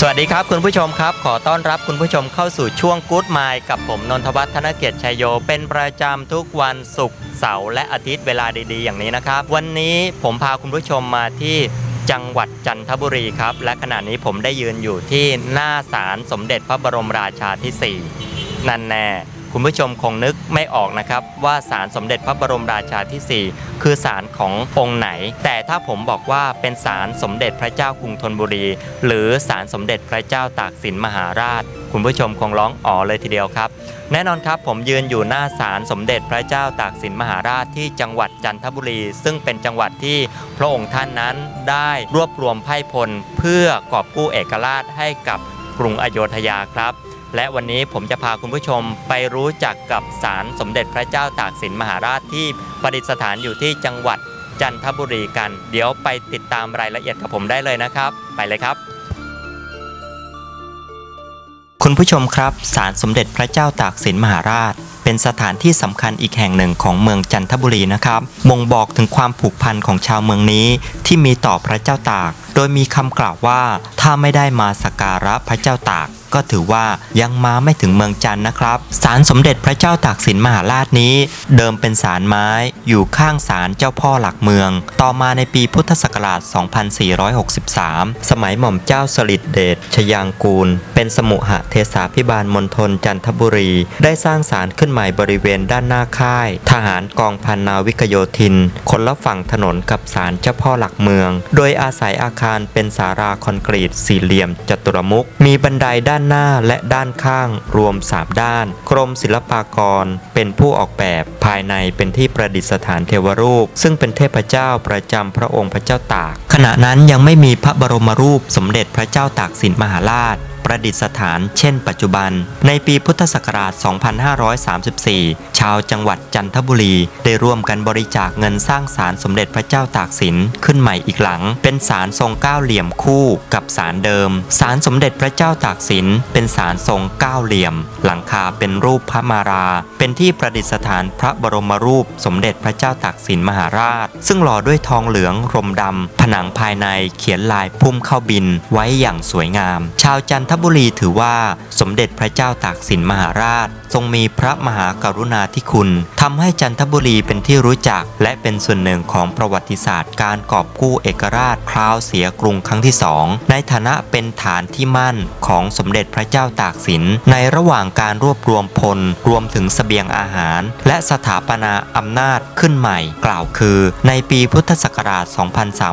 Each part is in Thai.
สวัสดีครับคุณผู้ชมครับ ขอต้อนรับคุณผู้ชมเข้าสู่ช่วงกู๊ดไมล์กับผมนนทวัฒน์ธนเกียรติชัยโย เป็นประจำทุกวันศุกร์เสาร์และอาทิตย์เวลาดีๆ อย่างนี้นะครับ วันนี้ผมพาคุณผู้ชมมาที่จังหวัดจันทบุรีครับ และขณะนี้ผมได้ยืนอยู่ที่หน้าศาลสมเด็จพระบรมราชาที่ 4 นั่นแน่ คุณผู้ชมคงนึกไม่ออกนะครับ ว่าศาลสมเด็จพระบรมราชาที่ 4 คือศาลขององค์ไหน แต่ถ้าผมบอกว่าเป็นศาลสมเด็จพระเจ้ากรุงธนบุรี หรือศาลสมเด็จพระเจ้าตากสินมหาราช คุณผู้ชมคงร้องอ๋อเลยทีเดียวครับ แน่นอนครับผมยืนอยู่หน้าศาลสมเด็จพระเจ้าตากสินมหาราชที่จังหวัดจันทบุรี ซึ่งเป็นจังหวัดที่พระองค์ท่านนั้นได้รวบรวมไพ่พลเพื่อกอบกู้เอกราชให้กับกรุงอโยธยาครับ และวันนี้ผมจะพาคุณผู้ชมไปรู้จักกับศาลสมเด็จพระเจ้าตากสินมหาราชที่ประดิษฐานอยู่ที่จังหวัดจันทบุรีกัน เดี๋ยวไปติดตามรายละเอียดกับผมได้เลยนะครับ ไปเลยครับ คุณผู้ชมครับศาลสมเด็จพระเจ้าตากสินมหาราช เป็นสถานที่สำคัญอีกแห่งหนึ่งของเมืองจันทบุรีนะครับบ่งบอกถึงความผูกพันของชาวเมืองนี้ที่มีต่อพระเจ้าตาก โดยมีคำกล่าวว่าถ้าไม่ได้มาสักการะพระเจ้าตาก ก็ถือว่ายังมาไม่ถึงเมืองจันทร์นะครับศาลสมเด็จพระเจ้าตากสินมหาราชนี้ เดิมเป็นศาลไม้อยู่ข้างศาลเจ้าพ่อหลักเมือง ต่อมาในปีพุทธศักราช 2463 สมัยหม่อมเจ้าสฤษดิ์เดชชยางกูล เป็นสมุหเทศาพิบาลมณฑลจันทบุรี ได้สร้างศาลขึ้นใหม่บริเวณด้านหน้าค่าย ทหารกองพันนาวิกโยธิน คนละฝั่งถนนกับศาลเจ้าพ่อหลักเมือง โดยอาศัยอาคารเป็นสาราคอนกรีตสี่เหลี่ยมจัตุรมุขมีบันไดด้านหน้าและด้านข้างรวม 3 ด้าน กรมศิลปากรเป็นผู้ออกแบบภายในเป็นที่ประดิษฐานเทวรูป ซึ่งเป็นเทพเจ้าประจำพระองค์พระเจ้าตาก ขณะนั้นยังไม่มีพระบรมรูปสมเด็จพระเจ้าตากสินมหาราช ประดิษฐานเช่นปัจจุบัน ในปีพุทธศักราช 2534 ชาวจังหวัดจันทบุรี ได้ร่วมกันบริจาคเงินสร้างศาลสมเด็จพระเจ้าตากสินขึ้นใหม่อีกหลัง เป็นศาลทรงเก้าเหลี่ยมคู่กับศาลเดิมศาลสมเด็จพระเจ้าตากสินเป็นศาลทรงเก้าเหลี่ยม หลังคาเป็นรูปพระมารา เป็นที่ประดิษฐานพระบรมรูปสมเด็จพระเจ้าตากสินมหาราช ซึ่งหล่อด้วยทองเหลืองรมดำผนังภายในเขียนลายพุ่มเข้าบินไว้อย่างสวยงาม ชาวจันทบุรีถือว่าสมเด็จพระเจ้าตากสินมหาราช ทรงมีพระมหากรุณาธิคุณทำให้จันทบุรีเป็นที่รู้จัก และเป็นส่วนหนึ่งของประวัติศาสตร์ การกอบกู้เอกราชคราวเสียกรุงครั้งที่สองในฐานะเป็นฐานที่มั่นของสมเด็จพระเจ้าตากสิน ในระหว่างการรวบรวมพลรวมถึงเสบียงอาหาร และสถาปนาอำนาจขึ้นใหม่ กล่าวคือ ในปีพุทธศักราช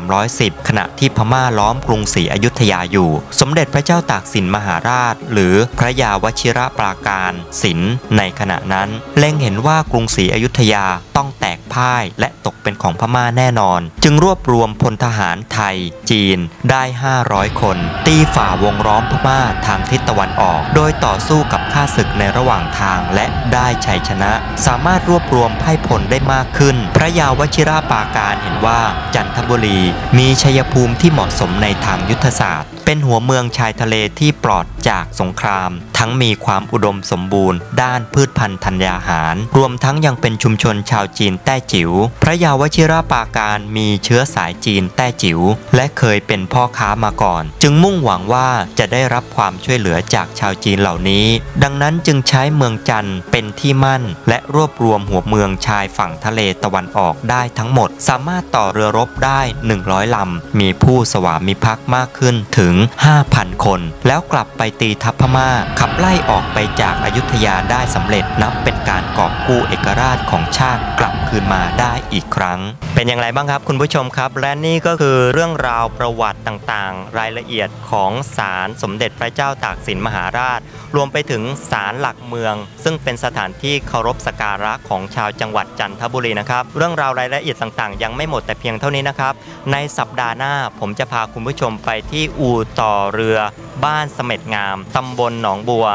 2310 ขณะที่พม่าล้อมกรุงศรีอยุธยาอยู่ สมเด็จพระเจ้าตากสินมหาราช หรือพระยาวชิระปราการสินในขณะนั้น เล็งเห็นว่ากรุงศรีอยุธยาต้องแตกพ่ายและตกเป็นของพม่าแน่นอน จึงรวบรวมพลทหารไทย จีนได้ 500 คน ตีฝ่าวงล้อมพม่าทางทิศตะวันออก โดยต่อสู้กับข้าศึกในระหว่างทางและได้ชัยชนะ สามารถรวบรวมไพ่พลได้มากขึ้น พระยาวชิระปราการเห็นว่าจันทบุรีมีชัยภูมิที่เหมาะสมในทางยุทธศาสตร์ เป็นหัวเมืองชายทะเลที่ปลอดจากสงคราม ทั้งมีความอุดมสมบูรณ์ ด้านพืชพันธุ์ธัญญาหาร รวมทั้งยังเป็นชุมชนชาวจีนแต้จิ๋ว พระยาวชิระปาการมีเชื้อสายจีนแต้จิ๋วและเคยเป็นพ่อค้ามาก่อน จึงมุ่งหวังว่าจะได้รับความช่วยเหลือจากชาวจีนเหล่านี้ ดังนั้นจึงใช้เมืองจันเป็นที่มั่น และรวบรวมหัวเมืองชายฝั่งทะเลตะวันออกได้ทั้งหมด สามารถต่อเรือรบได้ 100 ลำ มีผู้สวามิภักดิ์มากขึ้นถึง 5,000 คน แล้วกลับไปตีทัพพม่าขับไล่ออกไปจากอายุทยาได้สำเร็จนับเป็นการกอบกู้เอกราชของชาติกลับคืนมาได้อีกครั้ง เป็นอย่างไรบ้างครับคุณผู้ชมครับ และนี่ก็คือเรื่องราวประวัติต่างๆ รายละเอียดของศาลสมเด็จพระเจ้าตากสินมหาราช รวมไปถึงศาลหลักเมือง ซึ่งเป็นสถานที่เคารพสการะของชาวจังหวัดจันทบุรีนะครับ เรื่องราวรายละเอียดต่างๆ ยังไม่หมดแต่เพียงเท่านี้นะครับ ในสัปดาห์หน้าผมจะพาคุณผู้ชมไปที่อู่ต่อเรือ บ้านเสม็ดงามตำบลหนองบัว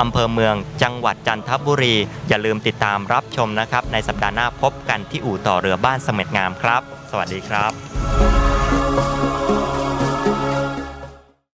อำเภอเมือง จังหวัดจันทบุรี อย่าลืมติดตามรับชมนะครับ ในสัปดาห์หน้าพบกันที่อู่ต่อเรือบ้านเสม็ดงามครับ สวัสดีครับ